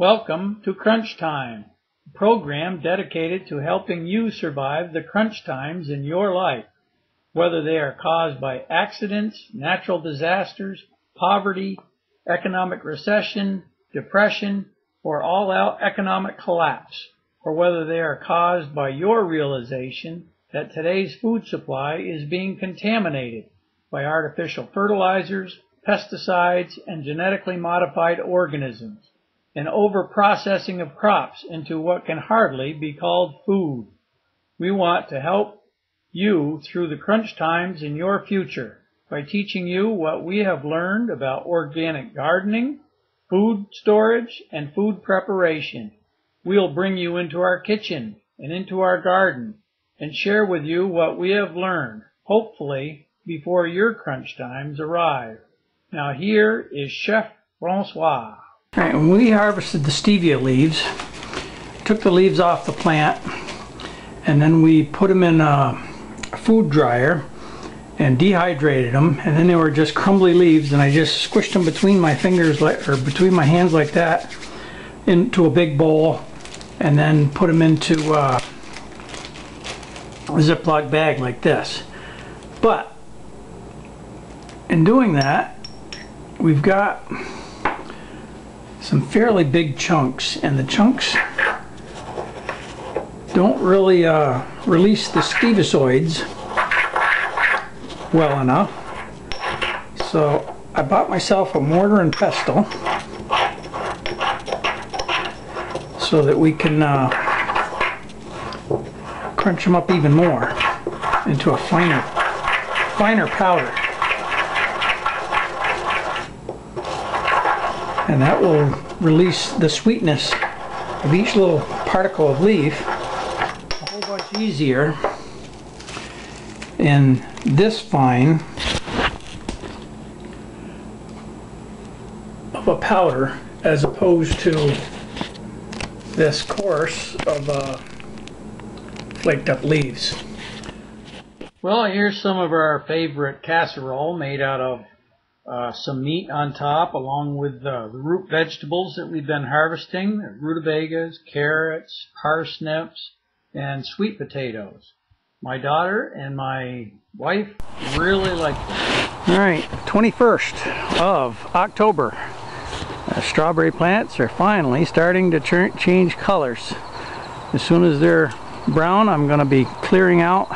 Welcome to Crunch Time, a program dedicated to helping you survive the crunch times in your life, whether they are caused by accidents, natural disasters, poverty, economic recession, depression, or all-out economic collapse, or whether they are caused by your realization that today's food supply is being contaminated by artificial fertilizers, pesticides, and genetically modified organisms, and overprocessing of crops into what can hardly be called food. We want to help you through the crunch times in your future by teaching you what we have learned about organic gardening, food storage, and food preparation. We'll bring you into our kitchen and into our garden and share with you what we have learned, hopefully before your crunch times arrive. Now here is Chef Francois. All right, when we harvested the stevia leaves, took the leaves off the plant, and then we put them in a food dryer and dehydrated them, and then they were just crumbly leaves, and I just squished them between my fingers, like, or between my hands like that, into a big bowl, and then put them into uh, a Ziploc bag like this. But in doing that, we've got some fairly big chunks and the chunks don't really uh, release the stevicoids well enough. So I bought myself a mortar and pestle so that we can uh, crunch them up even more into a finer finer powder and that will release the sweetness of each little particle of leaf a whole bunch easier in this fine of a powder as opposed to this coarse of uh, flaked up leaves. Well, here's some of our favorite casserole made out of uh, some meat on top along with uh, the root vegetables that we've been harvesting, rutabagas, carrots, parsnips, and sweet potatoes. My daughter and my wife really like them. All right, 21st of October. The strawberry plants are finally starting to change colors. As soon as they're brown, I'm going to be clearing out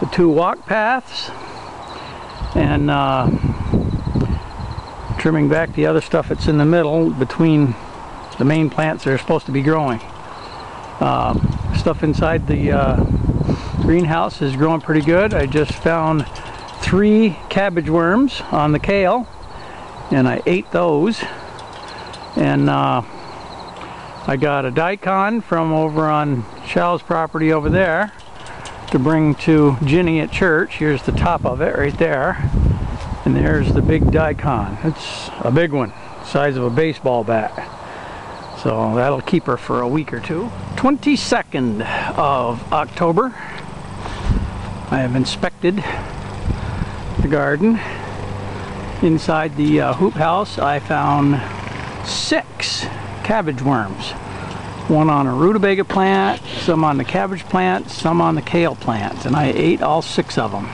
the two walk paths and uh, trimming back the other stuff that's in the middle between the main plants that are supposed to be growing. Um, stuff inside the uh, greenhouse is growing pretty good. I just found three cabbage worms on the kale and I ate those and uh, I got a daikon from over on Shaw's property over there to bring to Ginny at church. Here's the top of it right there and there's the big daikon. It's a big one, size of a baseball bat. So that'll keep her for a week or two. 22nd of October. I have inspected the garden. Inside the uh, hoop house I found six cabbage worms. One on a rutabaga plant, some on the cabbage plant, some on the kale plant. And I ate all six of them.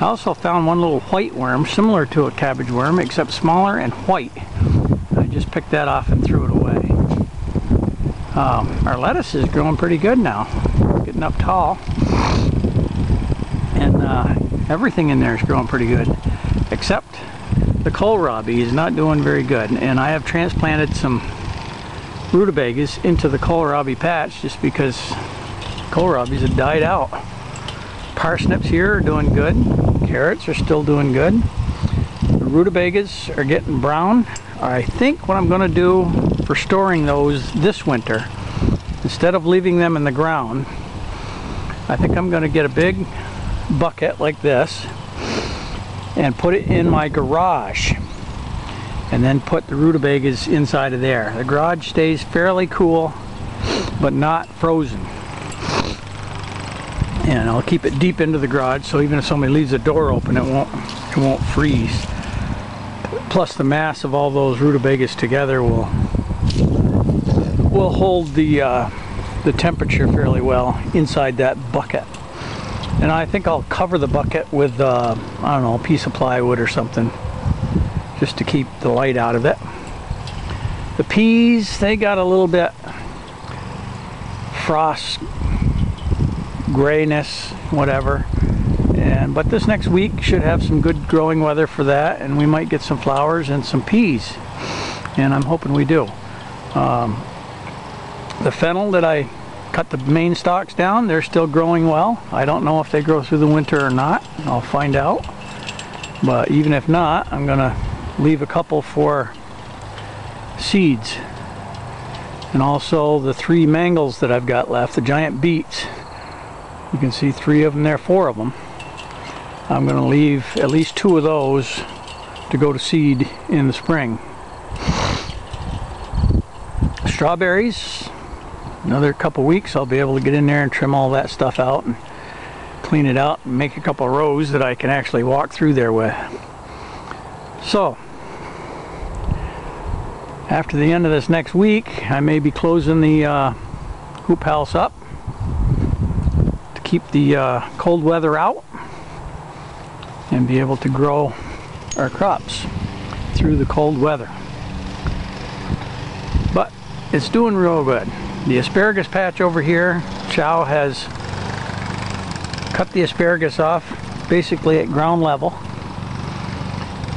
I also found one little white worm, similar to a cabbage worm, except smaller and white. I just picked that off and threw it away. Um, our lettuce is growing pretty good now. Getting up tall. And uh, everything in there is growing pretty good. Except the kohlrabi is not doing very good. And I have transplanted some rutabagas into the kohlrabi patch just because kohlrabis have died out. Parsnips here are doing good. Carrots are still doing good. The rutabagas are getting brown. I think what I'm going to do for storing those this winter, instead of leaving them in the ground, I think I'm going to get a big bucket like this and put it in my garage and then put the rutabagas inside of there. The garage stays fairly cool but not frozen and I'll keep it deep into the garage so even if somebody leaves the door open it won't it won't freeze plus the mass of all those rutabagas together will will hold the uh, the temperature fairly well inside that bucket. And I think I'll cover the bucket with, uh, I don't know, a piece of plywood or something just to keep the light out of it. The peas, they got a little bit frost, grayness, whatever. And but this next week should have some good growing weather for that, and we might get some flowers and some peas. And I'm hoping we do. Um, the fennel that I cut the main stalks down, they're still growing well. I don't know if they grow through the winter or not. I'll find out. But even if not, I'm gonna leave a couple for seeds. And also the three mangels that I've got left, the giant beets. You can see three of them there, four of them. I'm going to leave at least two of those to go to seed in the spring. Strawberries, another couple weeks I'll be able to get in there and trim all that stuff out and clean it out and make a couple rows that I can actually walk through there with. So, after the end of this next week, I may be closing the uh, hoop house up keep the uh, cold weather out and be able to grow our crops through the cold weather. But it's doing real good. The asparagus patch over here, Chow has cut the asparagus off basically at ground level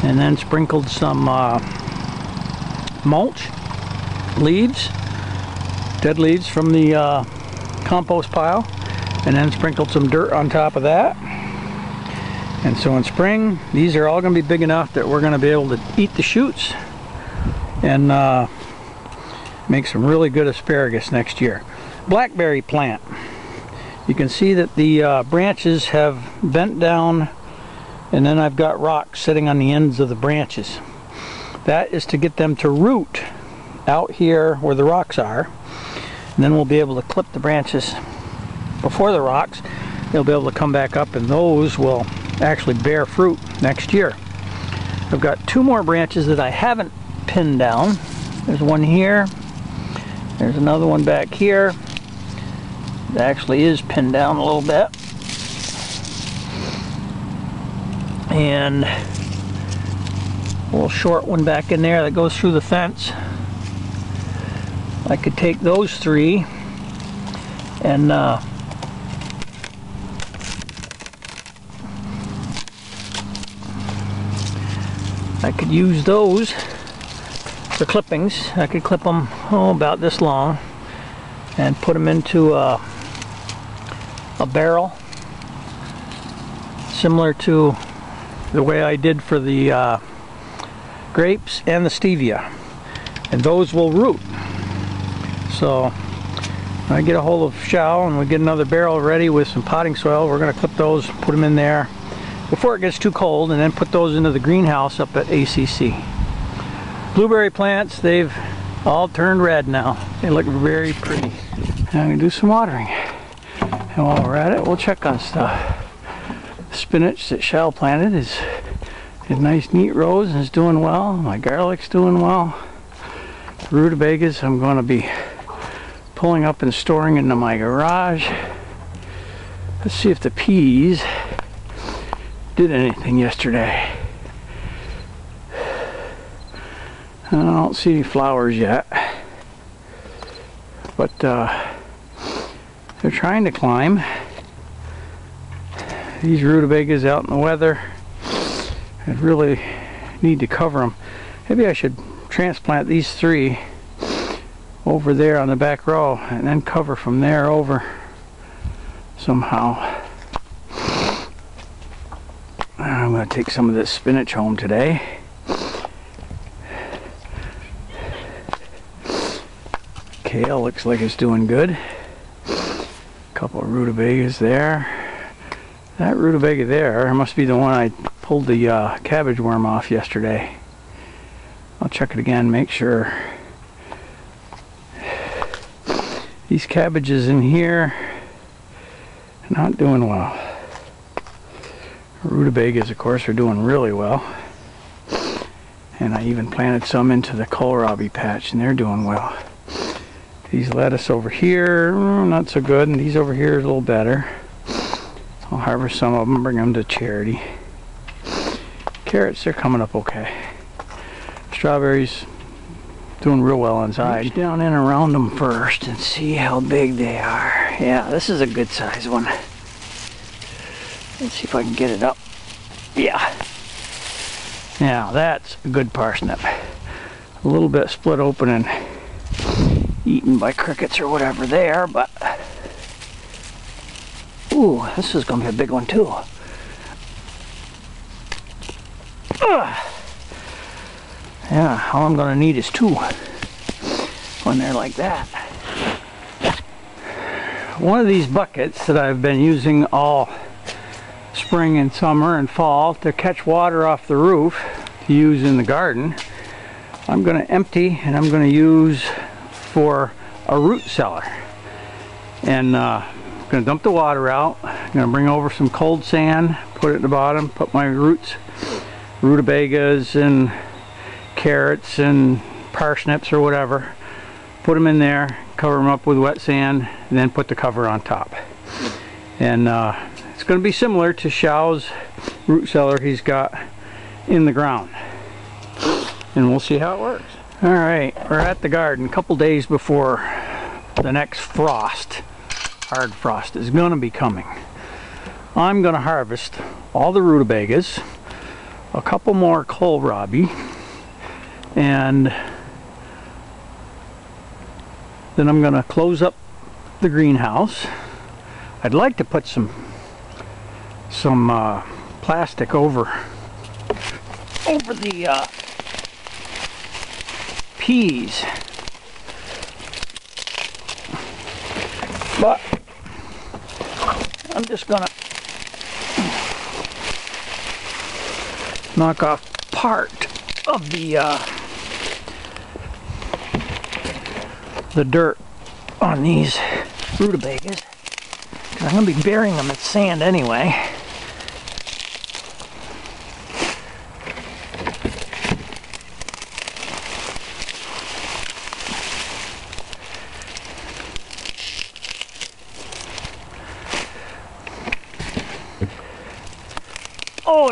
and then sprinkled some uh, mulch, leaves, dead leaves from the uh, compost pile, and then sprinkled some dirt on top of that. And so in spring, these are all going to be big enough that we're going to be able to eat the shoots and uh, make some really good asparagus next year. Blackberry plant. You can see that the uh, branches have bent down and then I've got rocks sitting on the ends of the branches. That is to get them to root out here where the rocks are. And then we'll be able to clip the branches before the rocks. They'll be able to come back up and those will actually bear fruit next year. I've got two more branches that I haven't pinned down. There's one here. There's another one back here. It actually is pinned down a little bit. And a little short one back in there that goes through the fence. I could take those three and uh, I could use those for clippings. I could clip them oh, about this long and put them into a, a barrel similar to the way I did for the uh, grapes and the stevia. And those will root. So I get a hold of Shao and we get another barrel ready with some potting soil. We're gonna clip those put them in there before it gets too cold and then put those into the greenhouse up at ACC blueberry plants they've all turned red now they look very pretty now we do some watering and while we're at it we'll check on stuff spinach that shell planted is a nice neat rows and is doing well. My garlic's doing well. Rutabagas I'm going to be pulling up and storing into my garage. Let's see if the peas did anything yesterday. I don't see any flowers yet. But uh, they're trying to climb. These rutabagas out in the weather I really need to cover them. Maybe I should transplant these three over there on the back row and then cover from there over somehow. I'm going to take some of this spinach home today. Kale looks like it's doing good. A couple of rutabagas there. That rutabaga there must be the one I pulled the uh, cabbage worm off yesterday. I'll check it again, make sure. These cabbages in here not doing well. Rutabagas, of course, are doing really well. And I even planted some into the kohlrabi patch, and they're doing well. These lettuce over here, mm, not so good, and these over here is a little better. I'll harvest some of them, bring them to charity. Carrots, they're coming up okay. Strawberries, doing real well inside. Reach down in around them first and see how big they are. Yeah, this is a good size one. Let's see if I can get it up. Yeah. Now that's a good parsnip. A little bit split open and eaten by crickets or whatever they are, but ooh, this is gonna be a big one too. Ugh. Yeah, all I'm gonna need is two when they're like that. One of these buckets that I've been using all spring and summer and fall to catch water off the roof to use in the garden, I'm going to empty and I'm going to use for a root cellar. And uh, I'm going to dump the water out. I'm going to bring over some cold sand, put it at the bottom, put my roots, rutabagas and carrots and parsnips or whatever, put them in there, cover them up with wet sand, and then put the cover on top. And uh, it's going to be similar to Shao's root cellar he's got in the ground. And we'll see how it works. Alright, we're at the garden a couple days before the next frost, hard frost, is going to be coming. I'm going to harvest all the rutabagas, a couple more kohlrabi, and then I'm going to close up the greenhouse. I'd like to put some some uh, plastic over over the uh, peas. But I'm just gonna knock off part of the uh, the dirt on these rutabagas. Because I'm to be burying them in sand anyway.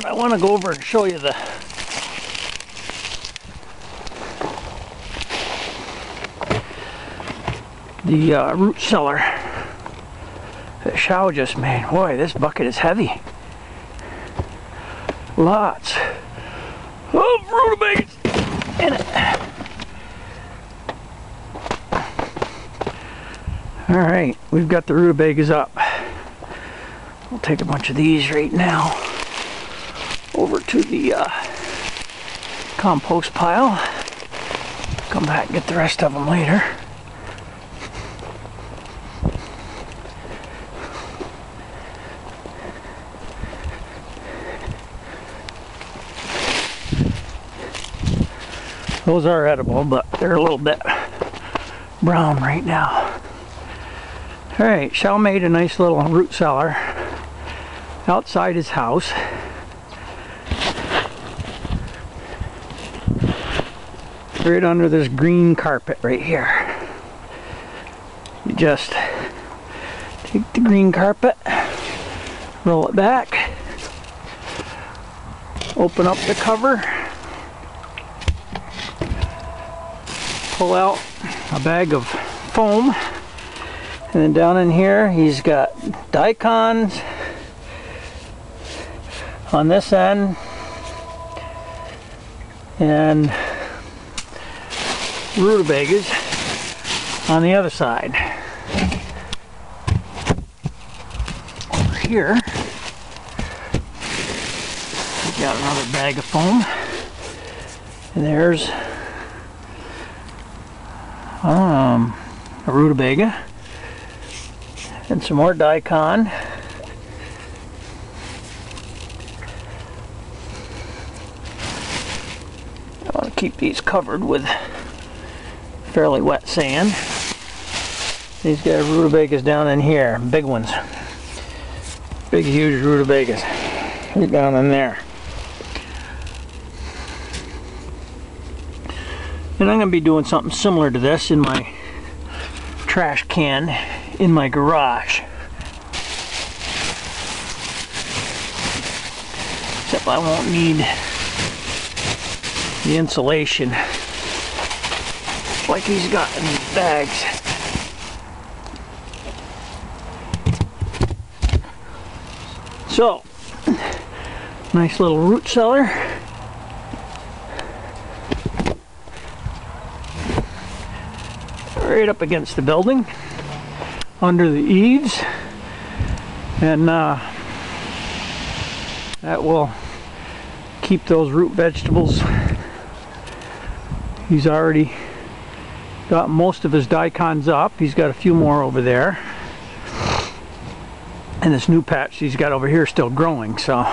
I want to go over and show you the the uh, root cellar that Xiao just made. Boy, this bucket is heavy. Lots of rutabagas in it. Alright, we've got the rutabagas up. We'll take a bunch of these right now over to the uh, compost pile. Come back and get the rest of them later. Those are edible, but they're a little bit brown right now. Alright, Xiao made a nice little root cellar outside his house. Right under this green carpet right here. You just take the green carpet, roll it back, open up the cover, pull out a bag of foam and then down in here he's got daikons on this end and rutabagas on the other side. Here we got another bag of foam and there's um, a rutabaga and some more daikon. I want to keep these covered with fairly wet sand. These got rutabagas down in here, big ones. Big huge rutabagas. Right down in there. And I'm going to be doing something similar to this in my trash can in my garage. Except I won't need the insulation like he's got in these bags. So, nice little root cellar. Right up against the building, under the eaves, and uh, that will keep those root vegetables. He's already got most of his daikons up. He's got a few more over there. And this new patch he's got over here still growing, so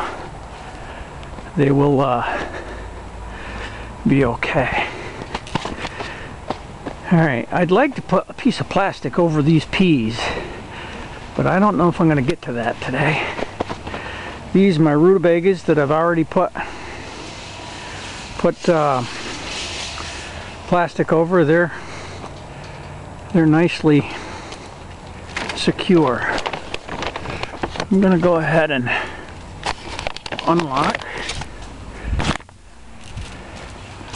they will uh, be okay. Alright, I'd like to put a piece of plastic over these peas, but I don't know if I'm going to get to that today. These are my rutabagas that I've already put put uh, plastic over. They're they're nicely secure. I'm going to go ahead and unlock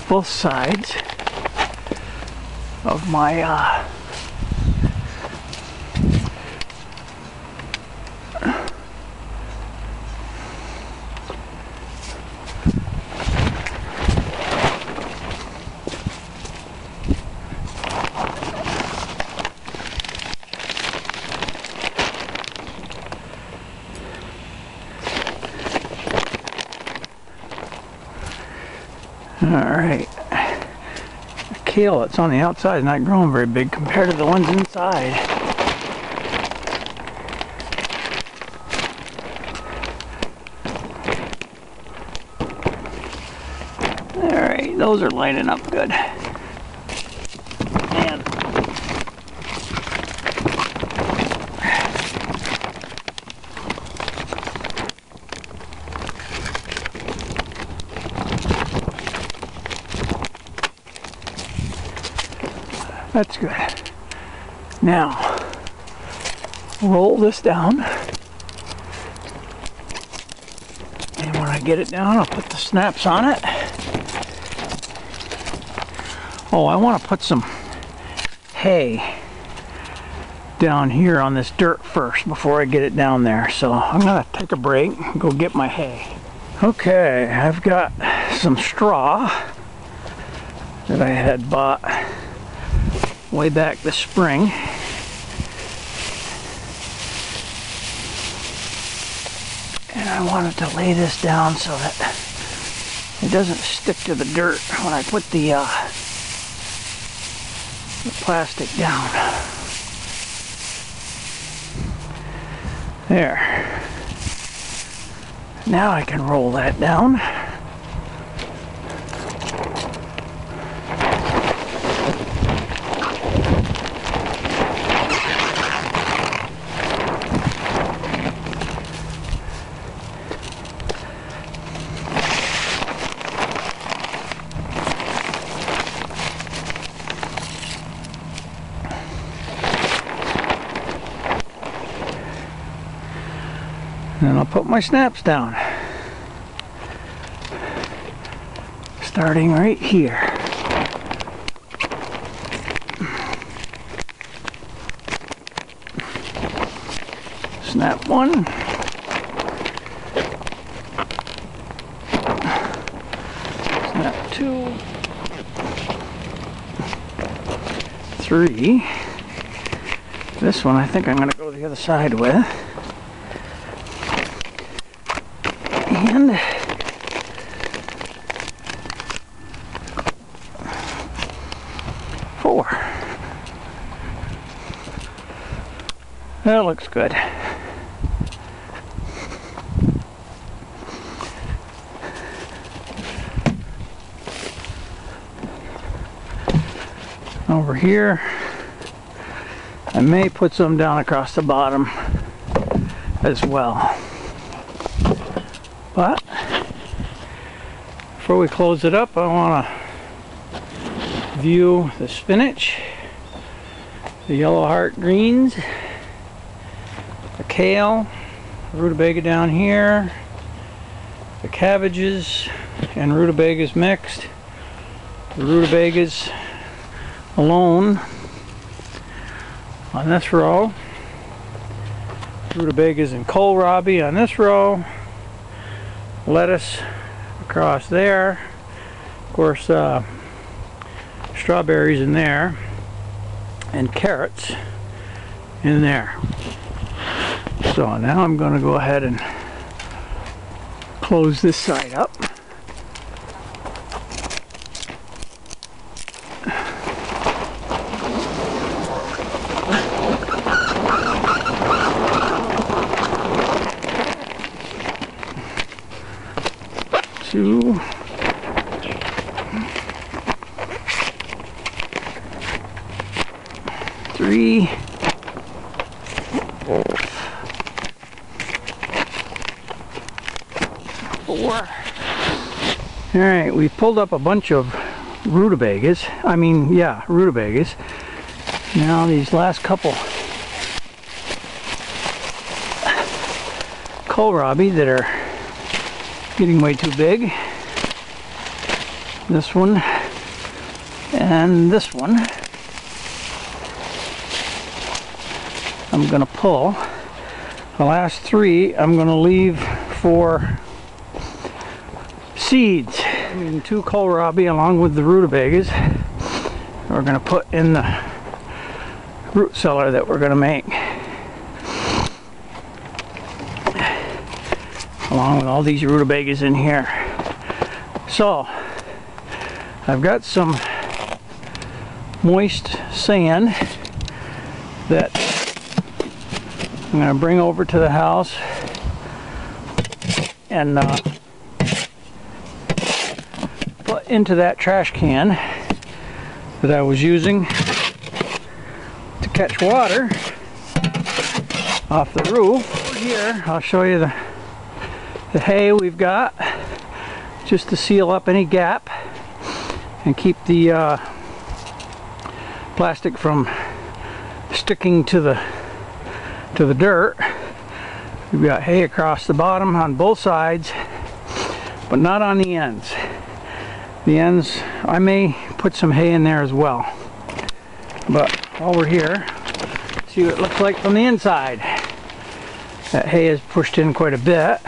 both sides of my uh, Alright. The kale that's on the outside is not growing very big compared to the ones inside. Alright, those are lining up good. And That's good. Now, roll this down. And when I get it down, I'll put the snaps on it. Oh, I want to put some hay down here on this dirt first before I get it down there. So I'm going to take a break go get my hay. Okay, I've got some straw that I had bought way back this spring. And I wanted to lay this down so that it doesn't stick to the dirt when I put the, uh, the plastic down. There. Now I can roll that down. And I'll put my snaps down. Starting right here. Snap one. Snap two. Three. This one I think I'm going to go the other side with. And four. That looks good. Over here, I may put some down across the bottom as well. But before we close it up, I want to view the spinach the yellow heart greens, kale, rutabaga down here, the cabbages and rutabagas mixed, the rutabagas alone. On this row, rutabagas and kohlrabi on this row, lettuce across there, of course uh, strawberries in there, and carrots in there. So now I'm going to go ahead and close this side up. Two. Three. Four. Alright, we pulled up a bunch of rutabagas. I mean, yeah, rutabagas. Now these last couple kohlrabi that are getting way too big. This one and this one. I'm going to pull. The last three I'm going to leave for seeds. Mean, two kohlrabi along with the rutabagas. We're going to put in the root cellar that we're going to make. Along with all these rutabagas in here. So, I've got some moist sand that I'm going to bring over to the house and uh, put into that trash can that I was using to catch water off the roof. Here, I'll show you the, the hay we've got just to seal up any gap and keep the uh, plastic from sticking to the to the dirt. We've got hay across the bottom on both sides, but not on the ends. The ends, I may put some hay in there as well. But while we're here, see what it looks like from the inside. That hay is pushed in quite a bit,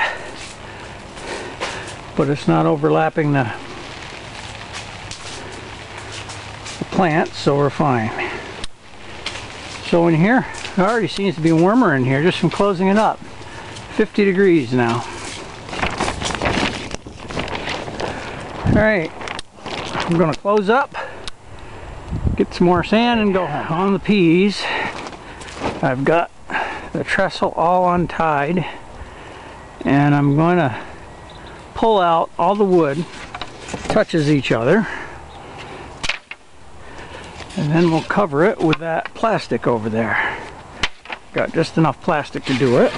but it's not overlapping the, the plants, so we're fine. So in here, it already seems to be warmer in here just from closing it up. 50 degrees now. Alright, I'm going to close up, get some more sand and go home. On the peas, I've got the trestle all untied and I'm going to pull out all the wood touches each other and then we'll cover it with that plastic over there. Got just enough plastic to do it.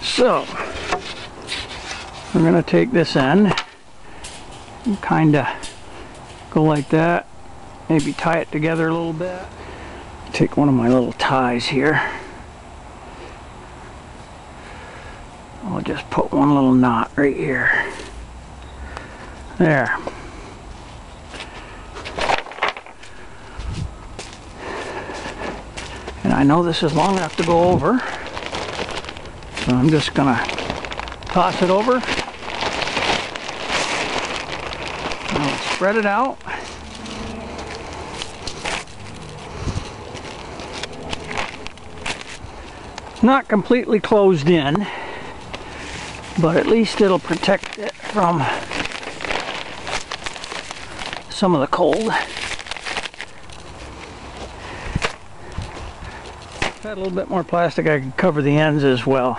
So, going to take this end kind of go like that. Maybe tie it together a little bit. Take one of my little ties here. I'll just put one little knot right here. There. And I know this is long enough to go over. So I'm just gonna toss it over. I'll spread it out. Not completely closed in, but at least it'll protect it from some of the cold. Had a little bit more plastic, I could cover the ends as well.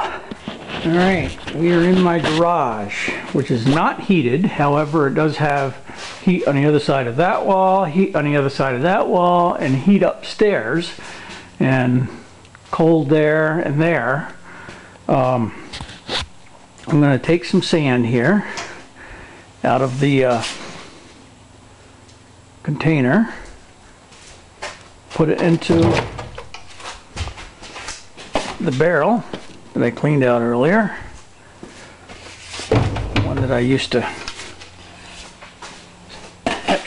Alright, we are in my garage, which is not heated. However, it does have heat on the other side of that wall, heat on the other side of that wall, and heat upstairs. And cold there and there. Um, I'm going to take some sand here out of the uh, container put it into the barrel that I cleaned out earlier. One that I used to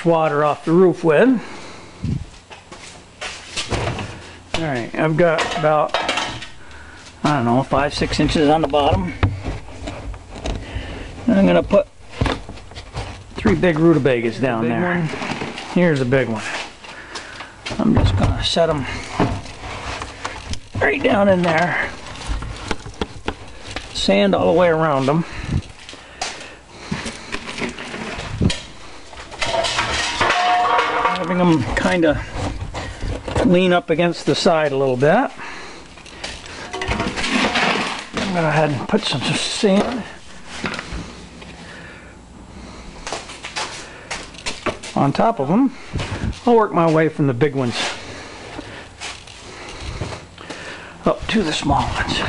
water off the roof with. Alright, I've got about, I don't know, five, six inches on the bottom. And I'm going to put three big rutabagas down there. One. Here's a big one. I'm just going to set them right down in there. Sand all the way around them. Having them kind of lean up against the side a little bit. I'm going to go ahead and put some sand on top of them. I'll work my way from the big ones up to the small ones.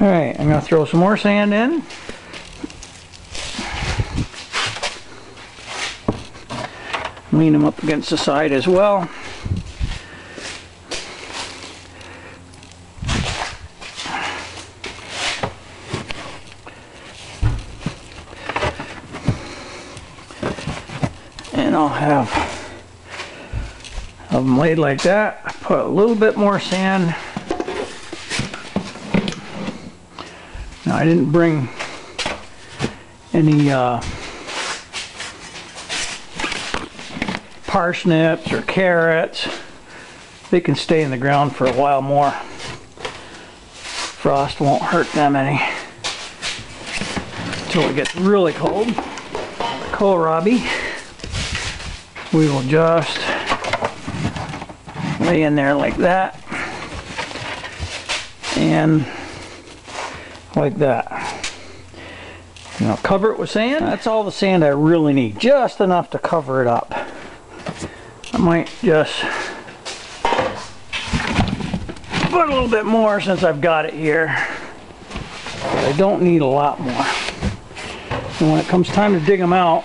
Alright, I'm going to throw some more sand in. Lean them up against the side as well. And I'll have, them laid like that. Put a little bit more sand. Now I didn't bring any uh, parsnips or carrots. They can stay in the ground for a while more. Frost won't hurt them any until it gets really cold. Kohlrabi, we will just lay in there like that and like that. Now cover it with sand. That's all the sand I really need, just enough to cover it up. I might just put a little bit more since I've got it here. I don't need a lot more. And when it comes time to dig them out,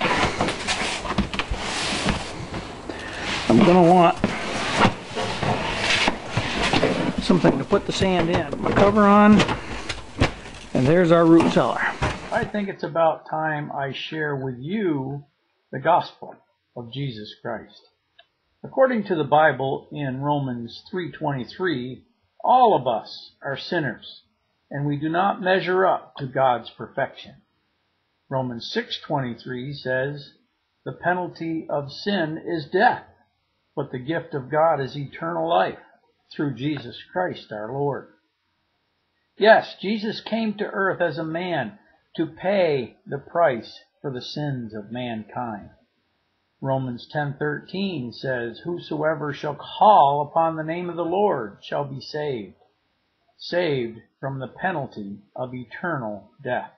I'm going to want something to put the sand in. My cover on, and there's our root cellar. I think it's about time I share with you the gospel of Jesus Christ. According to the Bible in Romans 3:23, all of us are sinners and we do not measure up to God's perfection. Romans 6:23 says, "The penalty of sin is death, but the gift of God is eternal life through Jesus Christ our Lord." Yes, Jesus came to earth as a man to pay the price for the sins of mankind. Romans 10:13 says, "Whosoever shall call upon the name of the Lord shall be saved." Saved from the penalty of eternal death.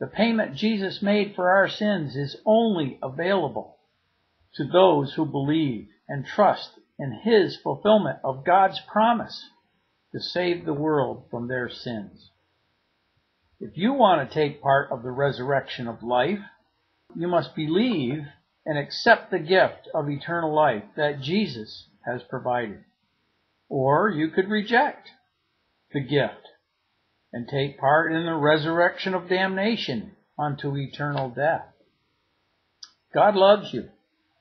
The payment Jesus made for our sins is only available to those who believe and trust in his fulfillment of God's promise to save the world from their sins. If you want to take part of the resurrection of life, you must believe and accept the gift of eternal life that Jesus has provided. Or you could reject the gift and take part in the resurrection of damnation unto eternal death. God loves you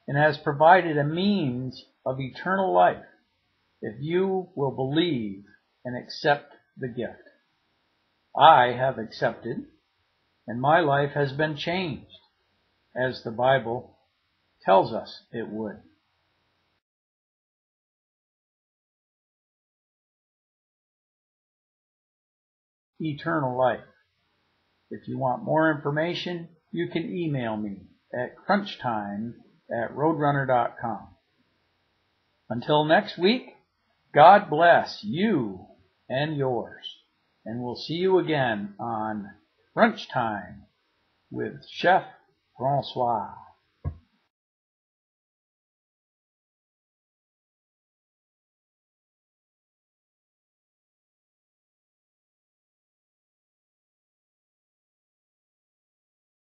and has provided a means of eternal life if you will believe and accept the gift. I have accepted and my life has been changed as the Bible tells us it would. Eternal life. If you want more information, you can email me at crunchtime at roadrunner.com. Until next week, God bless you and yours. And we'll see you again on Crunch Time with Chef Francois.